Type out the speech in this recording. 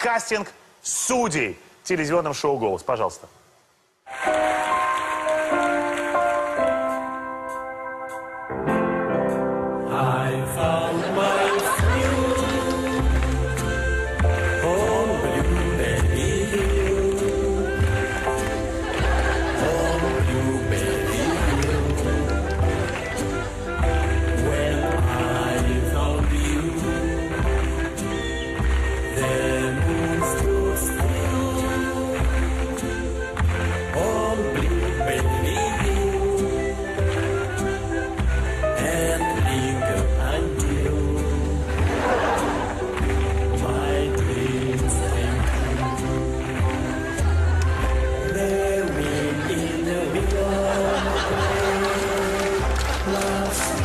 кастинг судей в телевизионном шоу «Голос». Пожалуйста. I found my